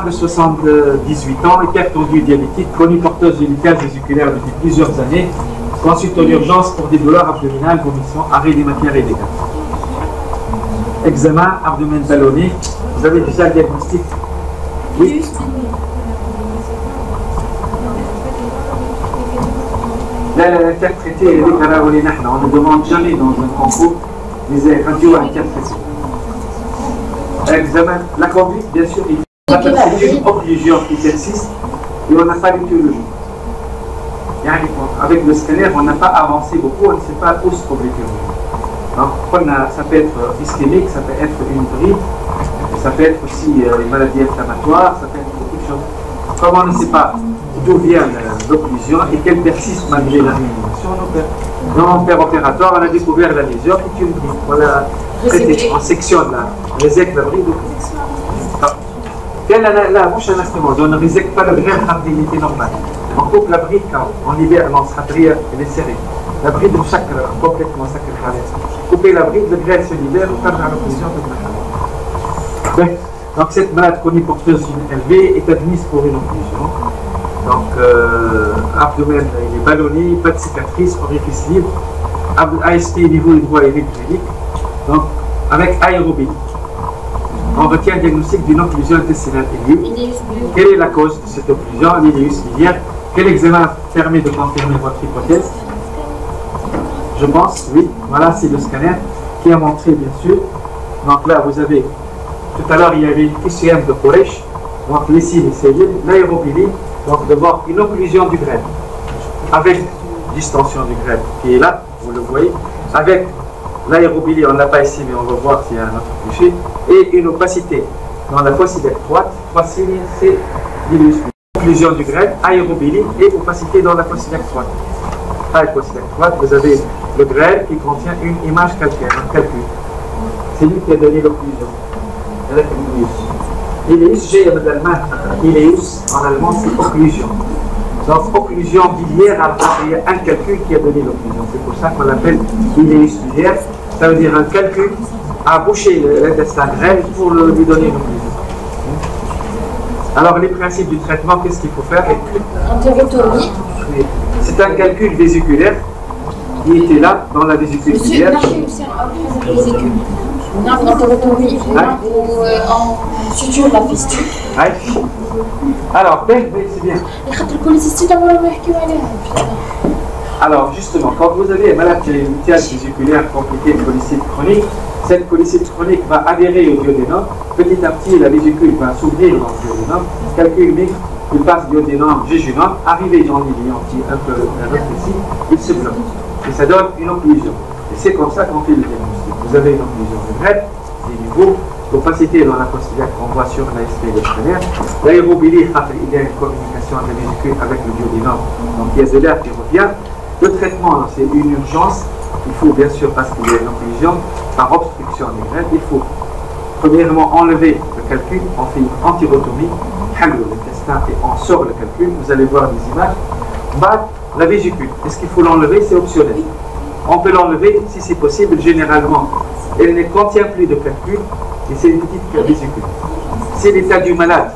de 78 ans, hypertendue diabétique, chronique porteuse de lithèse vésiculaire depuis plusieurs années, consulte en urgence pour des douleurs abdominales, vomissements, arrêt des matières et des gaz. Examen, abdomen ballonné, vous avez déjà le diagnostic? Oui. Là, l'interprété, est On ne demande jamais dans un concours des radios interprétées. Examen, la conduite, bien sûr, il c'est une occlusion qui persiste et on n'a pas l'étiologie. Avec le scanner, on n'a pas avancé beaucoup, on ne sait pas où se trouve l'étiologie. Donc, ça peut être ischémique, ça peut être une bride, ça peut être aussi euh, une maladie inflammatoire, ça peut être beaucoup de choses. Comme on ne sait pas d'où vient l'occlusion et qu'elle persiste malgré la réanimation, dans le père opératoire, on a découvert la lésion qui est une bride. On l'a traité en section de la réseque, la bride. Dès la, la, bouche à l'instrument, on ne risque pas le grève rapidité normale. On coupe la brique, on libère, on se rappeler, elle est serrée. La bride de chaque complètement sacrée Couper la bride, le grêle se libère, on perd la pression de la Donc cette malade connue pour tension élevée est admise pour une occlusion. Donc euh, abdomen il est ballonné, pas de cicatrice, orifice libre. AST niveau une voie héréditaire. Donc avec aérobie on retient le diagnostic d'une occlusion intestinale aiguë. Quelle est la cause de cette occlusion L'iléus biliaire. Quel examen permet de confirmer votre hypothèse? Je pense, oui. Voilà, c'est le scanner qui a montré, bien sûr. Donc là, vous avez, tout à l'heure, il y avait une QCM de Koresh, donc signes, c'est l'aérobilie, donc de voir une occlusion du grêle, avec distension du grêle qui est là, vous le voyez, avec L'aérobilie, on ne l'a pas ici, mais on va voir s'il y a un autre cliché. Et une opacité dans la fossile étroite. Fossile, c'est l'illus. Conclusion du grêle, aérobilie et opacité dans la fossile étroite. À la fossile étroite, vous avez le grêle qui contient une image calcaire, un calcul. C'est lui qui a donné l'occlusion. Ileus, j'ai Ileus, en allemand, c'est occlusion. Donc, occlusion biliaire, il y a un calcul qui a donné l'occlusion. C'est pour ça qu'on l'appelle iléus biliaire. Ça veut dire un calcul à boucher l'intestin grêle pour lui donner une. Alors, les principes du traitement, qu'est-ce qu'il faut faire? C'est un calcul vésiculaire qui était là dans la vésicule biliaire. Non, en entérotomie ou euh, en suture de la fistule. Alors, ben, ben, c'est bien. Alors, justement, quand vous avez un malade qui compliquée, une polycite chronique, cette polycite chronique va adhérer au duodénum. Petit à petit, la vésicule va s'ouvrir dans le duodénum. Calcul mixte, il passe duodénum, jéjunum, arrivé dans l'ilianti un peu rétréci, il se bloque. Et ça donne une occlusion. Et c'est comme ça qu'on fait le diagnostic. Vous avez une occlusion de greffe, des niveaux, l'opacité dans la postulaire qu'on voit sur l'ASP de scanner. L'aérobilie, il y a une communication de la vésicule avec le duodénum, donc il y a de l'air qui revient. Le traitement, c'est une urgence. Il faut bien sûr, parce qu'il y a une occlusion, par obstruction des greffes, il faut premièrement enlever le calcul, on fait une antirotomie, l'intestin et on sort le calcul, vous allez voir des images. Bah, la vésicule, est-ce qu'il faut l'enlever? C'est optionnel. On peut l'enlever si c'est possible, généralement. Elle ne contient plus de calcul et c'est une petite vésicule. C'est l'état du malade,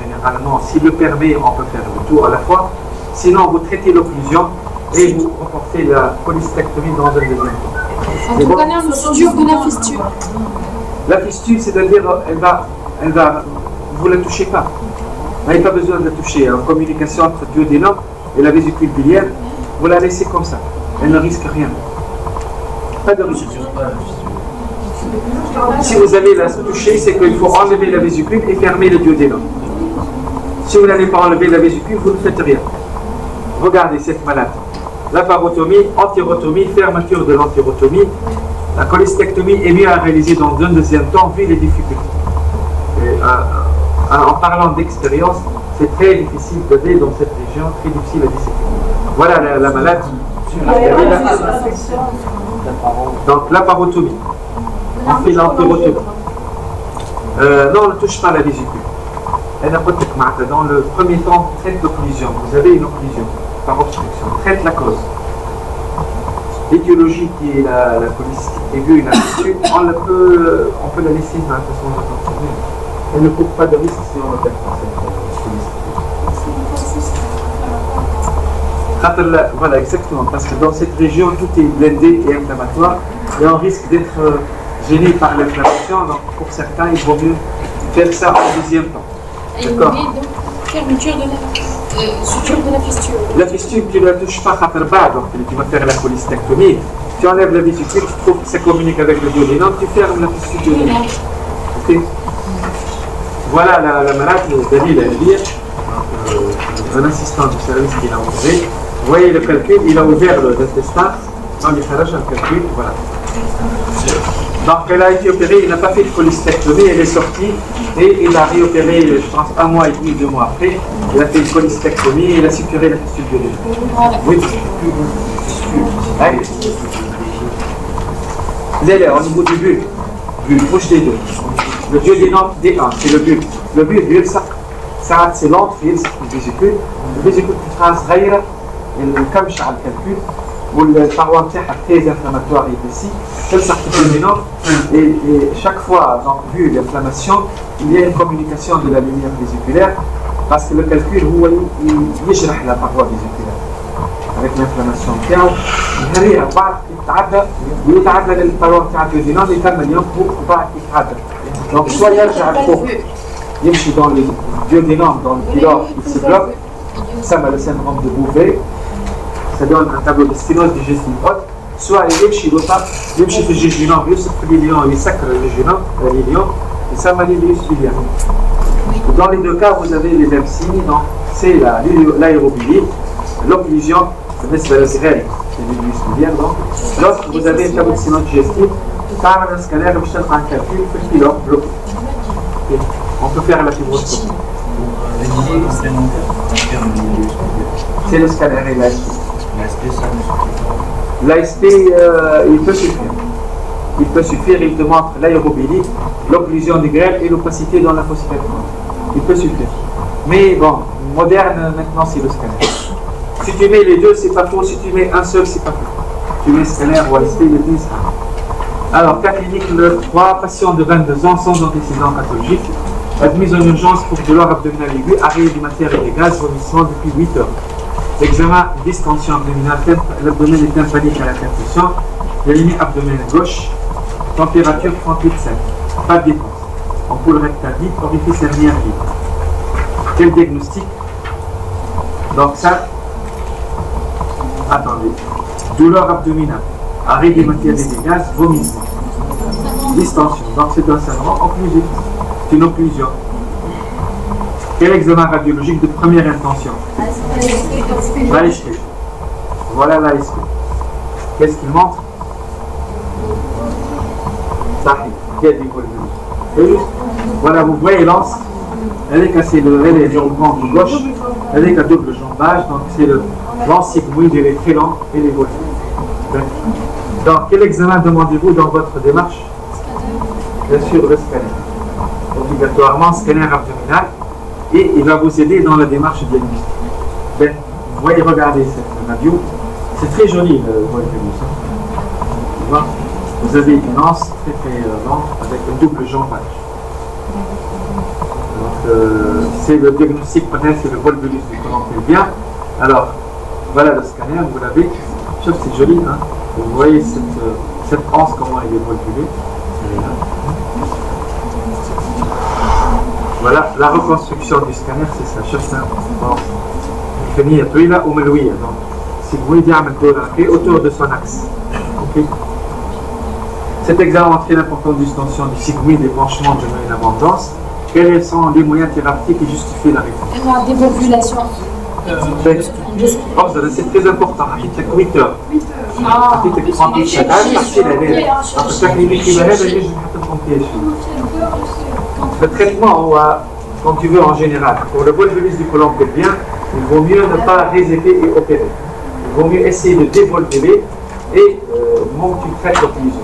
généralement, s'il le permet, on peut faire le tour à la fois. Sinon, vous traitez l'occlusion et vous reportez la polystectomie dans un deuxième temps. On connaît un fistule de la fistule. La fistule, c'est-à-dire, elle va, elle va, vous ne la touchez pas. Vous n'avez pas besoin de la toucher. En communication entre duodénum et la vésicule biliaire, vous la laissez comme ça. Elle ne risque rien. Pas de risque. Si vous allez la toucher, c'est qu'il faut enlever la vésicule et fermer le duodénum. Si vous n'allez pas enlever la vésicule, vous ne faites rien. Regardez cette malade. Laparotomie, antirotomie, fermeture de l'antirotomie. La cholestectomie est mieux à réaliser dans un deuxième temps vu les difficultés. Euh, en parlant d'expérience, c'est très difficile d'aller dans cette région, très difficile à disséquer. Voilà la, la malade. Donc l'aparotomie. On fait l'entérotomie. Euh, non, on ne touche pas la vésicule. Dans le premier temps, traite l'occlusion. Vous avez une occlusion par obstruction. Traite la cause. L'étiologie qui est la, la police aiguë, la on, peut, on peut la laisser de façon Elle ne court pas de risque si on opère pas cette Voilà, exactement, parce que dans cette région, tout est blindé et inflammatoire, et on risque d'être euh, gêné par l'inflammation, donc pour certains, il vaut mieux faire ça en deuxième temps. Fermeture de la euh, suture de la fistule. La fistule, tu ne la touches pas à bas, donc tu vas faire la cholestectomie. Tu enlèves la vésicule, tu trouves que ça communique avec le duodénum, tu fermes la fistule Ok Voilà la, la malade, Dalil Al-Bir, euh, un assistant du service qui l'a ouvert. Vous voyez le calcul, il a ouvert l'intestin, dans les un calcul, voilà. Donc elle a été opérée, il n'a pas fait de cholestectomie, elle est sortie et il a réopéré, je pense, un mois et demi, deux mois après. Il a fait une cholestectomie et il a supéré la fistule de l'œil. Oui. Allez. Là, au niveau du but, but, bouche des deux. Le dieu des noms D1, c'est le but. Le but, ça, ça c'est l'entre, c'est le vésicule. Le vésicule qui trace غير الكمش على الكالكول والparoi très inflammatoire est ici, elle s'articule et, et chaque fois, donc, vu l'inflammation, il y a une communication de la lumière vésiculaire parce que le calcul, هو يجرح la paroi vésiculaire avec l'inflammation نتاعو يهريها بعد يتعدى ويتعدى للباروا نتاع الدينام يكمل ينفخ وبعد يتعدى donc soit يرجع الفوق يمشي dans le duodénum dans le pylore il se bloque ça le syndrome de Bouvet ça donne un tableau de sténose digestive haute, soit il يمشي l'autre, يمشي في الجيجينوم يوصل في ليليون يسكر الجيجينوم ليليون يسمى ليليوس biliaire. Dans les deux cas, vous avez les mêmes signes, donc c'est l'aérobilie, l'occlusion, c'est le grêle, c'est l'ilius biliaire, donc. Lorsque vous avez un tableau de sténose digestive, تعمل un scanner باش تلقى un calcul في الكيلو bloqué. On peut faire la fibroscopie. C'est le scanner et la L'ASP, euh, il peut suffire. Il peut suffire, il te montre l'aérobilie, l'occlusion des grêles et l'opacité dans la phosphate. Il peut suffire. Mais bon, moderne, maintenant, c'est le scanner. Si tu mets les deux, c'est pas faux. Si tu mets un seul, c'est pas faux. Tu mets scanner ou ASP, le 10. Alors, cas clinique, le 3, patient de 22 ans sans antécédents pathologiques, admise en urgence pour douleur abdominale aiguë, arrêt du matière et des gaz, vomissement depuis 8 heures. L'examen distension abdominale, l'abdomen est tympanique à la percussion, la abdomen gauche, température 38,5, pas de dépense. Ampoule rectale vide, orifice hernière vide. Quel diagnostic? Donc ça, attendez, douleur abdominale, arrêt des matières et des gaz, vomissement, distension. Donc c'est un syndrome occlusif, c'est une occlusion. Quel examen radiologique de première intention. Voilà l'ASP. Qu'est-ce qu'il montre. Voilà, vous voyez l'anse. Elle est cassée, elle est de gauche. Elle est à double jambage, donc c'est l'anse sigmoïde, il est très lent et les gauche. Donc, quel examen demandez-vous dans votre démarche? Bien sûr, le scanner. Obligatoirement, scanner abdominal et il va vous aider dans la démarche diagnostique. Ben, vous voyez, regardez cette radio, c'est très joli le voile hein. Vous avez une anse très très euh, lente avec un double jambage. Euh, c'est le diagnostic peut-être, c'est le volvulus du colon bien. Alors, voilà le scanner, vous l'avez. C'est joli, hein. Vous voyez cette, euh, cette anse, comment elle est volvulée. Voilà, la reconstruction du scanner, c'est ça, شفت الكمية طويلة وملوية donc sigmoïde يعمل دورة autour de son axe. Ok. Cet examen très important d'extension du sigmoïde et blanchiment de moyenne abondance. Quels sont les moyens thérapeutiques qui justifient la réponse La dévolvulation. Oh, c'est très important. حكيت 8 heures. حكيت 38 ساعات تحكي لها التكليف كيما هذا يجب حتى تكون le traitement, quand tu veux en général, pour le volvulus du colon pelvien, il vaut mieux ne pas réséter et opérer. Il vaut mieux essayer de dévolvuler et euh, tu traites l'occlusion.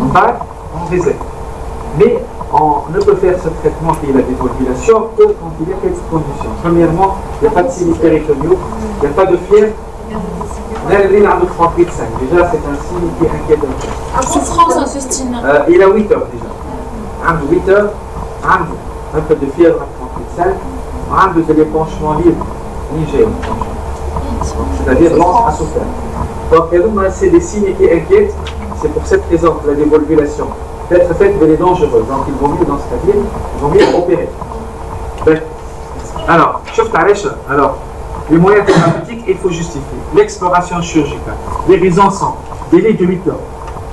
On va, on résète. Mais on ne peut faire ce traitement qui est la dévolvulation que quand il y a quelques conditions. Premièrement, il n'y a pas de signes péritonniaux, il n'y a pas de fièvre. Déjà, c'est un signe qui inquiète un peu. Souffrance intestinale. Euh, il a 8 heures déjà. 8 heures, un peu de fièvre à 38,5, un de l'épanchement libre, Niger, c'est-à-dire l'anse à souffert. Donc, c'est des signes qui inquiètent, c'est pour cette raison que la dévolvulation peut être faite, mais elle est dangereuse. Donc, il vaut mieux, dans ce cas-là, il vaut mieux opérer. Ben, alors, alors, les moyens thérapeutiques, il faut justifier. L'exploration chirurgicale. Les raisons sont délai de 8 heures.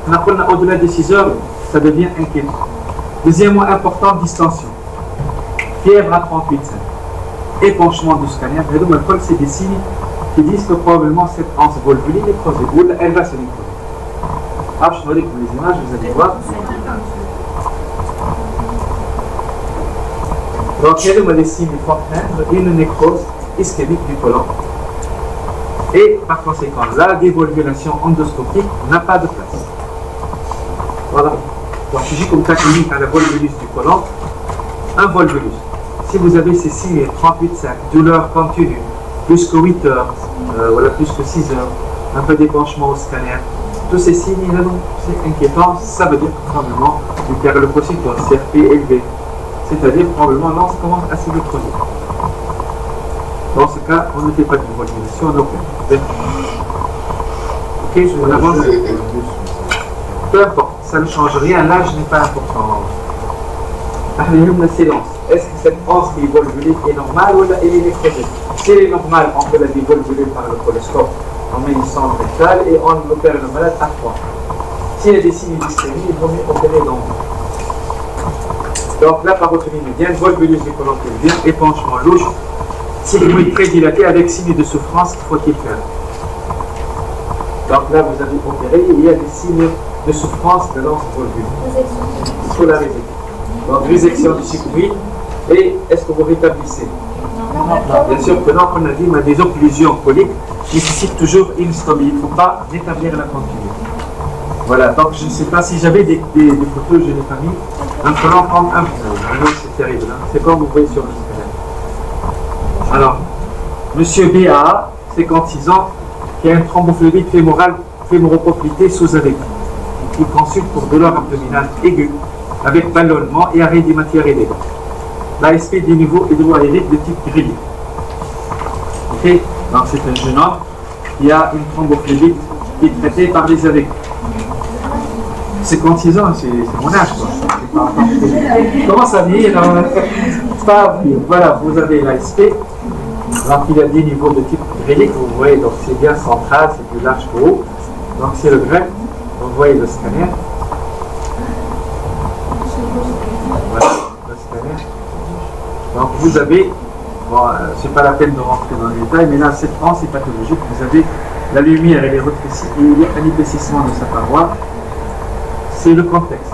On a au-delà de 6 heures, ça devient inquiétant. Deuxièmement important, distension. Fièvre à 38,5. Épanchement du scanner. C'est des signes qui disent que probablément cette anse volvulée est creusée. Ou elle va se nécroser. Ah, je vous les images, vous allez voir. Donc, il y a des signes de une nécrose ischémique du côlon. Et par conséquent, la dévolvulation endoscopique n'a pas de place. Voilà. Donc, dis comme clinique à la volvulus du côlon, un volvulus. Si vous avez ces signes 38,5, douleur continue, plus que 8 heures, euh, voilà, plus que 6 heures, un peu d'épanchement au scanner, tous ces signes, c'est inquiétant, ça veut dire probablement que le processus CRP élevé. C'est-à-dire probablement l'anse commence à se creuser. Dans ce cas, on ne fait pas de volvulation, donc Ok, je avance. Peu importe, ça ne change rien, l'âge n'est pas important. la silence. Est-ce que cette anse qui est normale ou elle est nécrosée Si elle est normale, on peut la dévolvuler par le coloscope. On met une sonde et on opère le malade à trois. S'il y a des signes d'hystérie, il vaut mieux opérer dans donc la parotomie médiane, volvulus du colon pelvien, épanchement louche, sigmoïde très dilaté avec signe de souffrance, qu'il faut-il faire? Donc là, vous avez opéré, il y a des signes de souffrance de l'anse volvulus. Polarisé. Donc résection du sigmoïde, et est-ce que vous rétablissez Bien sûr que non, on a dit, mais des occlusions coliques nécessitent toujours une stomie. Il ne faut pas rétablir la continuité. Voilà, donc je ne sais pas si j'avais des, photos, je n'ai pas mis. Prendre un c'est terrible. Hein. C'est comme vous voyez sur le. Alors, monsieur BA, 56 ans, qui a une thrombophlébite fémorale, fémoropoplité sous avec qui consulte pour douleur abdominale aiguë, avec ballonnement et arrêt des matières élevées. L'ASP du niveau hydroaérique de type grillé. Ok? Donc c'est un jeune homme qui a une thrombophlébite qui est traitée par les avec 56 ans, c'est mon âge quoi. Comment ça Pas Voilà, vous avez l'ASP. Donc il a des niveaux de type grillé vous voyez, donc c'est bien central, c'est plus large que haut. Donc c'est le grec, vous voyez le scanner. Voilà, le scanner. Donc vous avez, bon, euh, c'est pas la peine de rentrer dans les détails, mais là, cette hanse est pathologique. Vous avez la lumière, elle est rétrécie, et il y a un épaississement de sa paroi c'est le contexte.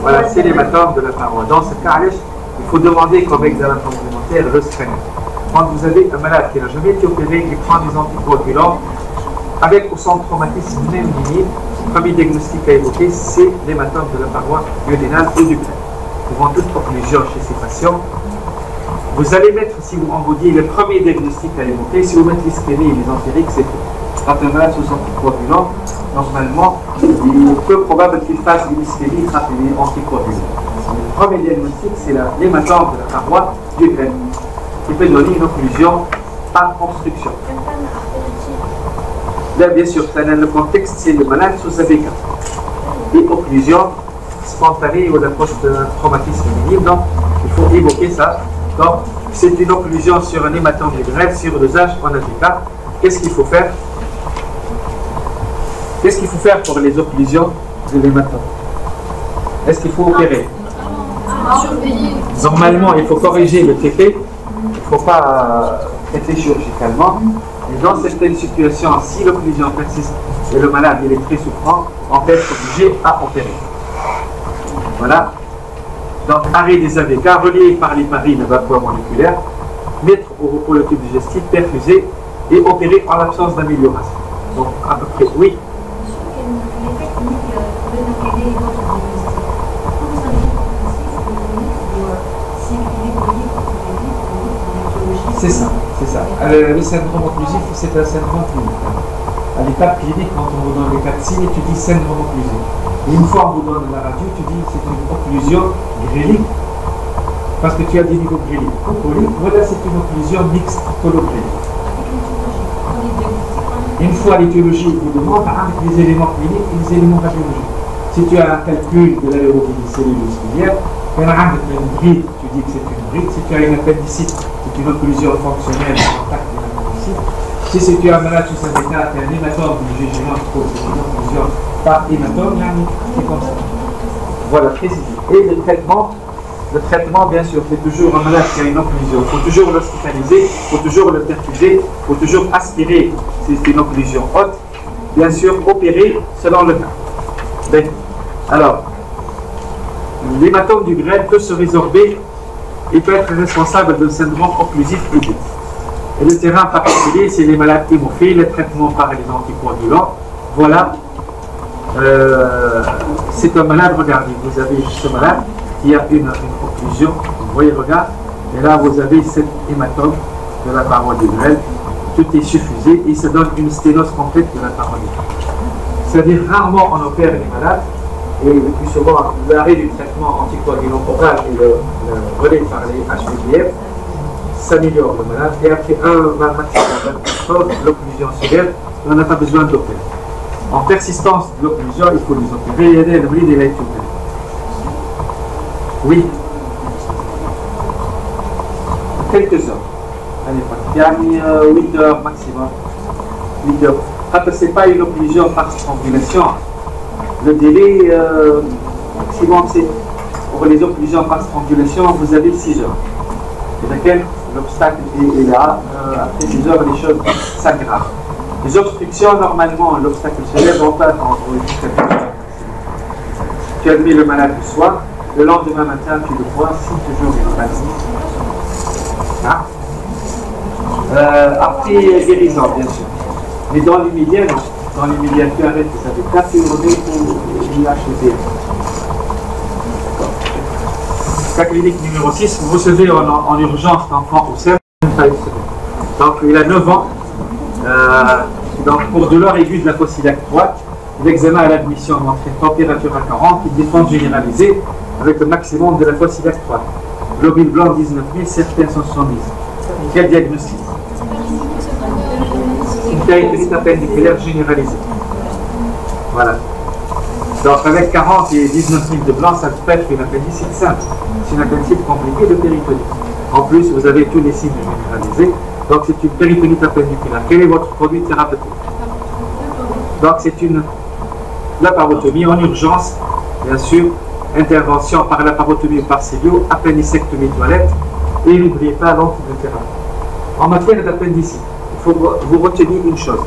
voilà, c'est l'hématome de la paroi. Dans ce cas, il faut demander comme examen complémentaire le scanner. Quand vous avez un malade qui n'a jamais été opéré, il prend des anticoagulants, avec ou sans traumatisme même minime, le premier diagnostic à évoquer, c'est l'hématome de la paroi duodénale ou du. Devant toute occlusion chez ces patients, vous allez mettre, si vous dites, le premier diagnostic à évoquer, si vous mettez l'ischémie et les empiriques, c'est tout sous anticoagulant, normalement, il est peu probable qu'il fasse une ischémie grâce à anticoagulant. Le premier diagnostic, c'est l'hématome de la paroi du graine, qui peut donner une occlusion par obstruction. Là, bien sûr, le contexte, c'est le malade sous AVK. Et occlusion spontanée ou la post-traumatisme minime, donc il faut évoquer ça. Donc, c'est une occlusion sur un hématome graine, sur l'usage en AVK. Qu'est-ce qu'il faut faire? Qu'est-ce qu'il faut faire pour les occlusions de l'hématome? Est-ce qu'il faut opérer? Normalement, il faut corriger le TP. Il ne faut pas traiter chirurgicalement. Mais dans certaines situations, si l'occlusion persiste et le malade est très souffrant, on peut être obligé à opérer. Voilà. Donc, arrêt des AVK relié par l'héparine vapeur-moléculaire, mettre au repos le tube digestif, perfuser et opérer en l'absence d'amélioration. Donc, à peu près, oui. C'est ça, ça. Euh, le syndrome occlusif, c'est un syndrome clinique. À l'étape clinique, quand on va dans les de signes, tu dis syndrome occlusif. une fois on vous donne la radio, tu dis c'est une occlusion grélique. Parce que tu as des niveaux gréliques. Voilà, c'est une occlusion mixte cologrélique. Une fois l'éthiologie vous demande avec les éléments cliniques et les éléments radiologiques. Si tu as un calcul de l'aérobilie cellulaire il y a une bride, tu dis que c'est une bride. Si tu as une appendicite, c'est une occlusion fonctionnelle en contact de l'appendicite. Si, si tu as un malade sous sa état, tu un hématome du jugement, c'est occlusion par hématome, c'est comme ça. Voilà, précisé. Et le traitement, le traitement, bien sûr, c'est toujours un malade qui a une occlusion. Il faut toujours l'hospitaliser, il faut toujours le perfuser, il faut toujours aspirer si c'est une occlusion haute. Bien sûr, opérer selon le cas. Alors, l'hématome du grain peut se résorber et peut être responsable d'un syndrome occlusif aigu. Et le terrain particulier, c'est les malades hémophiles, les traitements par les anticoagulants. Voilà, euh, c'est un malade, regardez, vous avez ce malade qui a une, occlusion, vous voyez, regarde, et là vous avez cet hématome de la paroi du grêle, tout est suffusé et ça donne une sténose complète de la paroi du C'est-à-dire, rarement on opère les malades, et le plus souvent, l'arrêt du traitement anticoagulant oral et le, relais par les HPDF s'améliore le malade, et après un maximum l'occlusion se on n'a pas besoin d'opérer. En persistance de l'occlusion, il faut les opérer. Le bride et Oui. Quelques heures. Allez, mis 8 heures maximum. 8 heures. Quand ce n'est pas une occlusion par strangulation, le délai euh, maximum, c'est pour les occlusions par strangulation, vous avez 6 heures. C'est laquelle l'obstacle est, là. Euh, après 6 heures, les choses s'aggravent. Les obstructions, normalement, l'obstacle se lève en pas entre Tu admets le malade le soir, le lendemain matin, tu le vois, si toujours il est ah. euh, Après, guérison, bien sûr. Mais dans l'immédiat. Dans l'immédiat, tu arrêtes, ça fait 4 journées pour l'IHEP. Cas clinique numéro 6, vous recevez en, en urgence l'enfant au sein. Donc, il a 9 ans. Euh, donc, pour douleur aiguë de la fossilaire droite, l'examen à l'admission montrait température à 40 et défense généralisée avec le maximum de la fossilaire droite. Globule blanc 19 000, certains sont 70. Quel diagnostic Une péritonite appendiculaire généralisée. Voilà. Donc avec 40 et 19 000 de blanc, ça peut être une appendicite simple. C'est une appendicite compliquée de péritonite. En plus, vous avez tous les signes généralisés. Donc c'est une péritonite appendiculaire. Quel est votre produit thérapeutique Donc c'est une laparotomie en urgence, bien sûr, intervention par laparotomie ou par cellio, appendicectomie toilette, et n'oubliez pas l'antibiothérapie. En matière d'appendicite, il faut vous retenir une chose.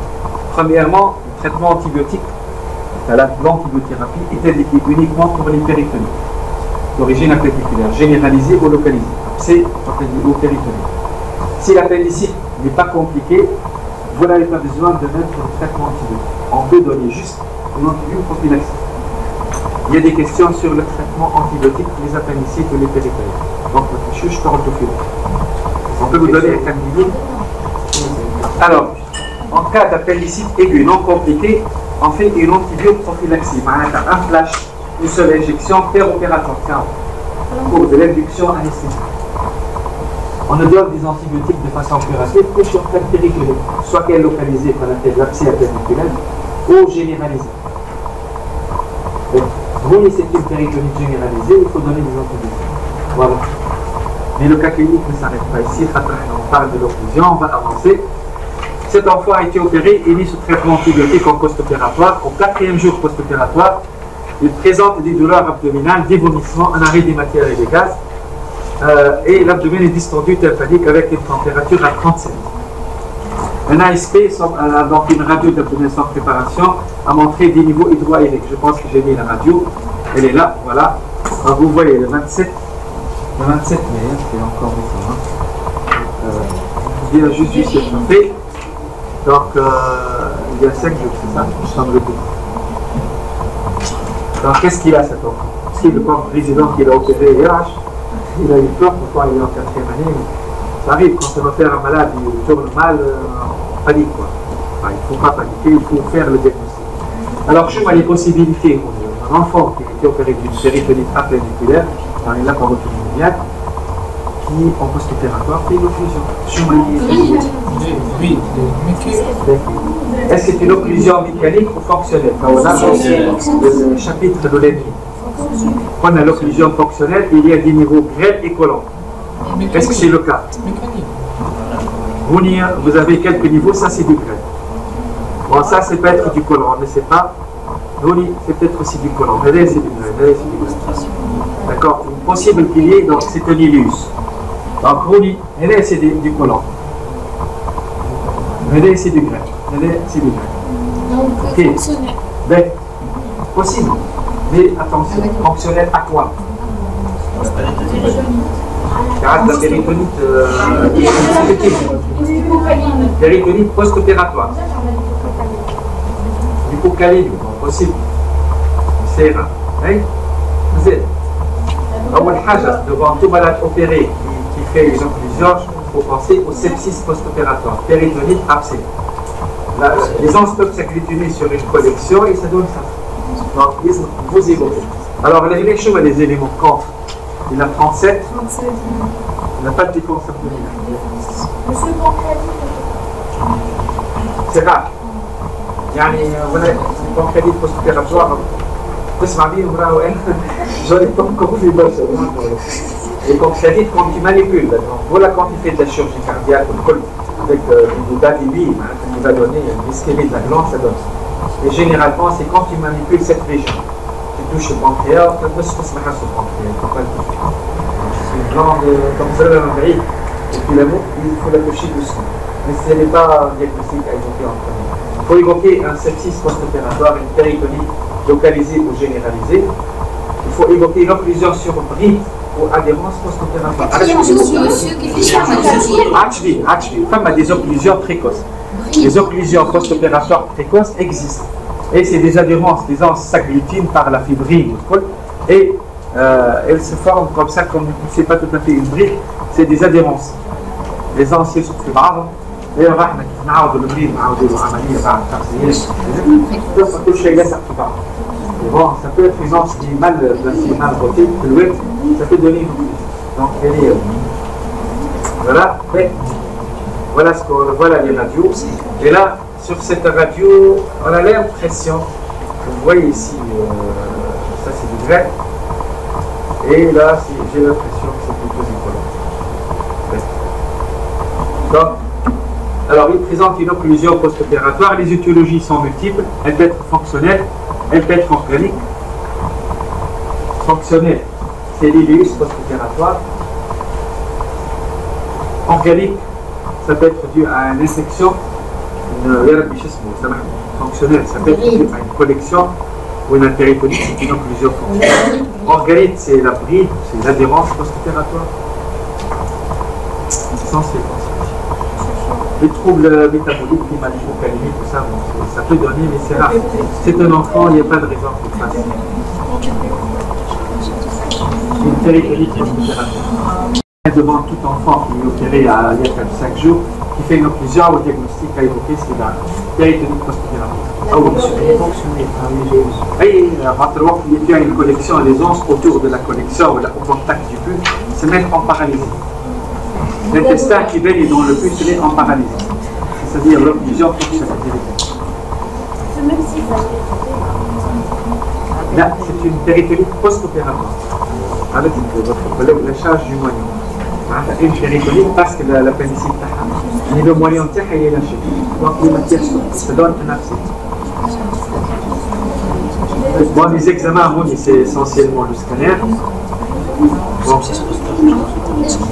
Premièrement, le traitement antibiotique, l'antibiothérapie, est indiqué uniquement pour les péritonies d'origine appendiculaire, généralisée ou localisée. C'est ou péritonique. Si l'appendicite n'est pas compliqué, vous n'avez pas besoin de mettre un traitement antibiotique. On peut donner juste une antibiotique prophylaxie. Il y a des questions sur le traitement antibiotique les appendicites ou les périphériques. Donc, je suis On peut vous donner un candidate. Alors, en cas d'appendicite aiguë non compliqué, on fait une antibiotique prophylaxie. Un flash, une seule injection péropératoire, pour de l'induction anesthésique on ne donne des antibiotiques de façon curative que sur plaque périculée, soit qu'elle est localisée par l'abcès périculaire ou généralisée. Donc, oui, c'est une péritonite généralisée, il faut donner des antibiotiques. Voilà. Mais le cas ne s'arrête pas ici. On parle de l'occlusion, on va avancer. Cet enfant a été opéré et mis sous traitement antibiotique en post-opératoire. Au quatrième jour post-opératoire, il présente des douleurs abdominales, des vomissements, un arrêt des matières et des gaz. Euh, et l'abdomen est distendu tympanique avec une température à 37. Un ASP, euh, donc une radio d'abdomen sans préparation, a montré des niveaux hydroaériques. Je pense que j'ai mis la radio. Elle est là, voilà. vous voyez le 27, le 27 mai, hein, c'est encore récent. Hein. Euh, juste Donc, il y a 5 jours, c'est ça, me semble Donc, qu'est-ce qu'il a cet enfant C'est le président qui l'a opéré hier il a eu peur pourquoi il est en quatrième année. Ça arrive, quand va faire un malade, il tourne mal, euh, on panique. Quoi. il ne faut pas paniquer, il faut faire le diagnostic. Alors, je vois les possibilités. enfant qui a été opéré d'une péritonite apléniculaire, dans les en post-opératoire, fait une occlusion. Oui, Est-ce que c'est une occlusion mécanique ou fonctionnelle? On a le chapitre de l'ennemi. Quand on a l'occlusion fonctionnelle, il y a des niveaux grêles et collants. Est-ce que c'est le cas? Vous avez quelques niveaux, ça c'est du grêle. Bon, ça c'est peut-être du collant, on ne sait pas. C'est peut-être aussi du collant. c'est du grêle. D'accord Possible qu'il y ait, donc c'est un ilus. Donc Rouni, c'est du collant. Regardez, c'est du grec. Regardez, c'est du grec. Donc, okay. fonctionnel. Ben, possible. Mais attention, fonctionnel à quoi? Car la péritonite, euh, péritonite post-opératoire. L'hypocalémie, possible. C'est rare. Hein? Vous êtes. devant tout malade opéré qui, qui fait une occlusion, faut penser au sepsis post-opératoire, péritonite abcès. les anses peuvent s'agglutinés sur une collection et ça donne ça. Donc, vous évoquez. Alors, les choses et les éléments contre. Il a 37. Il n'a pas de défense abdominale. C'est rare. يعني البنكريات بوست اوبيراتوار تسمع بيه وراهو انا جوني بونكو في برشا et donc, c'est dit quand il manipule, voilà quand il fait de la chirurgie cardiaque, avec euh, du DAVIBI, hein, il va donner une de la glande, ça donne Et généralement, c'est quand il manipule cette région. Tu touches le pancréas, tu peux se passer le pancréas, tu pas le C'est une glande euh, comme ça, la et puis l'amour, il faut la toucher doucement. Mais ce n'est pas un diagnostic à évoquer en premier. Il faut évoquer un sepsis post-opératoire, une péritonite localisée ou généralisée. Il faut évoquer une occlusion sur bride adhérence post-opératoire. Femme des occlusions précoces. Les occlusions post-opératoires précoces existent. Et c'est des adhérences, les anses s'agglutinent par la fibrine et euh, elles se forment comme ça, comme c'est pas tout à fait une brique, c'est des adhérences. Les anses sont plus braves. D'ailleurs, on a le bride, on a le Bon, ça peut être une anse qui est mal, mal votée, ça peut donner une Donc, elle est. Voilà, voilà, ce qu'on, voilà les radios. Et là, sur cette radio, on a l'impression, vous voyez ici, euh, ça c'est du grec. Et là, j'ai l'impression que c'est plutôt du. Donc, alors, il présente une occlusion post-opératoire. Les étiologies sont multiples. Elles peuvent être fonctionnelles, elles peuvent être organiques. Fonctionnelles, c'est l'ilus post-opératoire. Organique, ça peut être dû à une infection, une fonctionnelle, ça peut être dû à une collection ou une péritonite, c'est une occlusion fonctionnelle. Organique, c'est la c'est l'adhérence post-opératoire. Les troubles métaboliques, climatiques, tout ça, ça peut donner, mais c'est rare. C'est un enfant, il n'y a pas de raison qu'il fasse. Une péritonite post-opératoire. Devant tout enfant qui est opéré à, il y a 5 jours, qui fait une occlusion au diagnostic à évoquer, c'est la péritonite post-opératoire. Oui, rappelez-vous qu'il y a une collection, les os autour de la collection, au contact du pus, se mettent en paralysie. L'intestin qui baigne dans le pus, il est en paralysie. C'est-à-dire l'occlusion fonctionnelle. Là, c'est une péritonite post-opératoire. Avec la charge du moignon. Une péritonite parce que la, la pénicilline mais le moignon il est lâché. Donc les matières ça donne un abcès. Moi, mes examens, c'est essentiellement le scanner.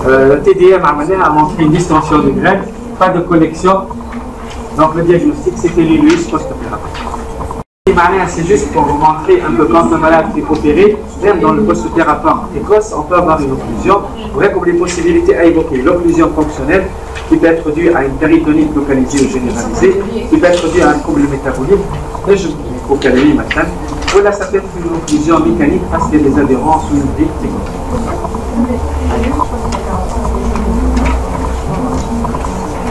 Euh, le TDM a montré une distension de graines, pas de collection. Donc le diagnostic, c'était l'ilus post-opératoire. C'est juste pour vous montrer un peu quand un malade est opéré, même dans le post-opératoire précoce, on peut avoir une occlusion. Vous voyez comme les possibilités à évoquer. L'occlusion fonctionnelle, qui peut être due à une péritonite localisée ou généralisée, qui peut être due à un trouble métabolique, et je hypocalémie maintenant. Voilà, ça peut être une occlusion mécanique parce qu'il y a des adhérences ou une brique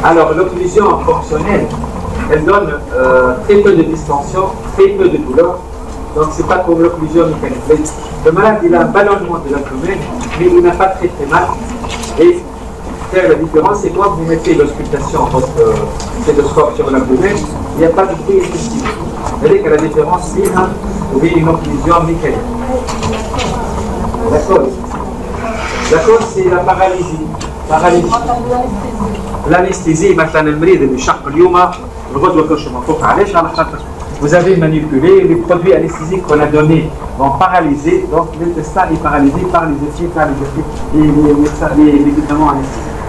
alors, l'occlusion fonctionnelle, elle donne euh, très peu de distension, très peu de douleur. Donc c'est pas comme l'occlusion mécanique. Le malade il a un ballonnement de l'abdomen, mais il n'a pas très très mal. Et la différence, c'est quand vous mettez l'auscultation, votre euh, stéthoscope sur l'abdomen, il n'y a pas de bruit intestinal. C'est-à-dire que la différence, c'est une occlusion mécanique. La cause. La cause, c'est la paralysie. Paralysie. L'anesthésie, maintenant, le malade, le vous avez manipulé les produits anesthésiques qu'on a donnés vont paralyser, donc le est paralysé par les effets, par les effets, les, les médicaments anesthésiques.